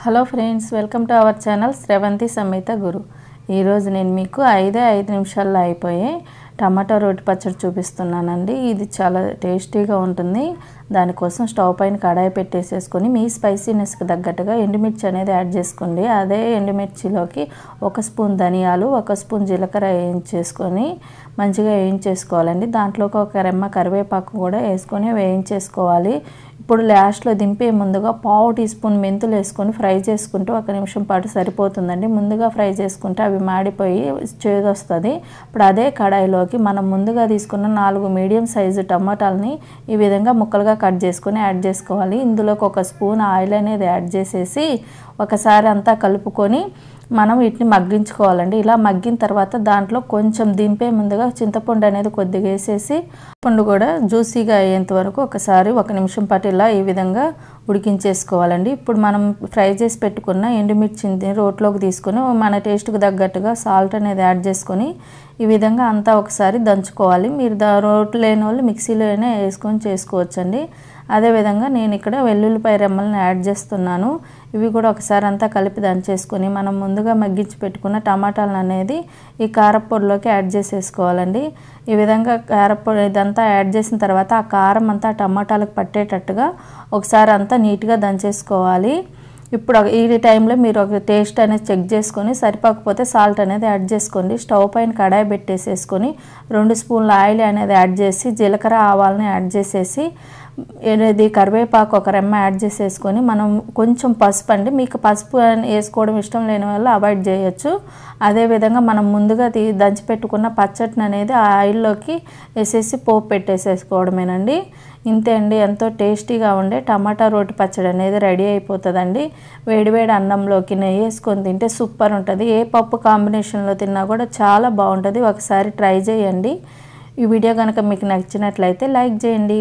Hello friends welcome to our channel Sravanthi Sametha Guru. ఈరోజు నేను మీకు ఐదే ఐదు నిమిషాల్లో అయిపోయే టమాటా రోటి పచ్చడి చూపిస్తున్నానండి. ఇది చాలా టేస్టీగా ఉంటుంది. దానికోసం స్టవ్ పైన కడాయి పెట్టేసేసుకొని మీ స్పైసీనెస్కి తగ్గట్టుగా ఎండుమిర్చి అనేది యాడ్ చేసుకోండి. అదే ఎండుమిర్చిలోకి ఒక స్పూన్ ధనియాలు ఒక స్పూన్ జీలకర్ర వేయించేసుకొని మంచిగా వేయించేసుకోవాలండి. దాంట్లోకి ఒక రెమ్మ కరివేపాకు కూడా వేసుకొని వేయించేసుకోవాలి. ఇప్పుడు లాస్ట్లో దింపే ముందుగా పావు టీ స్పూన్ మెంతులు వేసుకొని ఫ్రై చేసుకుంటూ ఒక నిమిషం పాటు సరిపోతుందండి. ముందుగా ఫ్రై చేసుకుంటే అవి మాడిపోయి చేదు వస్తుంది ఇప్పుడు అదే కడాయిలోకి మనం ముందుగా తీసుకున్న నాలుగు మీడియం సైజు టమాటాలని ఈ విధంగా ముక్కలుగా కట్ చేసుకొని యాడ్ చేసుకోవాలి. ఇందులోకి ఒక స్పూన్ ఆయిల్ అనేది యాడ్ చేసేసి ఒకసారి అంతా కలుపుకొని మనం వీటిని మగ్గించుకోవాలండి. ఇలా మగ్గిన తర్వాత దాంట్లో కొంచెం దింపే ముందుగా చింతపండు అనేది కొద్దిగా వేసేసి పండు కూడా జ్యూసీగా అయ్యేంత వరకు ఒకసారి ఒక నిమిషం పాటు ఇలా ఈ విధంగా ఉడికించేసుకోవాలండి. ఇప్పుడు మనం ఫ్రై చేసి పెట్టుకున్న ఎండుమిర్చిని రోట్లోకి తీసుకొని మన టేస్ట్కి తగ్గట్టుగా సాల్ట్ అనేది యాడ్ చేసుకొని ఈ విధంగా అంతా ఒకసారి దంచుకోవాలి. మీరు దా రోట్లు లేని వాళ్ళు మిక్సీలోనే వేసుకొని చేసుకోవచ్చండి. అదేవిధంగా నేను ఇక్కడ వెల్లుల్లిపాయ రెమ్మల్ని యాడ్ చేస్తున్నాను. ఇవి కూడా ఒకసారి అంతా కలిపి దంచేసుకొని మనం ముందుగా మగ్గించి పెట్టుకున్న టమాటాలను అనేది ఈ కారపొడిలోకి యాడ్ చేసేసుకోవాలండి. ఈ విధంగా కారపొడి ఇదంతా యాడ్ చేసిన తర్వాత ఆ కారం అంతా టమాటాలకు పట్టేటట్టుగా ఒకసారి అంతా నీట్గా దంచేసుకోవాలి. ఇప్పుడు ఈ టైంలో మీరు ఒక టేస్ట్ అనేది చెక్ చేసుకొని సరిపోకపోతే సాల్ట్ అనేది యాడ్ చేసుకోండి. స్టవ్ పైన కడాయి పెట్టేసేసుకొని రెండు స్పూన్ల ఆయిల్ అనేది యాడ్ చేసి జీలకర్ర ఆవాలని యాడ్ చేసేసి ఇది కరివేపాకు ఒక రెమ్మ యాడ్ చేసేసుకొని మనం కొంచెం పసుపు అండి మీకు పసుపు వేసుకోవడం ఇష్టం లేని వల్ల అవాయిడ్ చేయొచ్చు. అదేవిధంగా మనం ముందుగా దంచి పెట్టుకున్న పచ్చడిని అనేది ఆ ఆయిల్లోకి వేసేసి పోపు పెట్టేసేసుకోవడమేనండి. ఇంతే అండి ఎంతో టేస్టీగా ఉండే టమాటా రోటి పచ్చడి అనేది రెడీ అయిపోతుందండి. వేడివేడి అన్నంలోకి నెయ్యి వేసుకొని తింటే సూపర్ ఉంటుంది. ఏ పప్పు కాంబినేషన్లో తిన్నా కూడా చాలా బాగుంటుంది. ఒకసారి ట్రై చేయండి. ఈ వీడియో కనుక మీకు నచ్చినట్లయితే లైక్ చేయండి.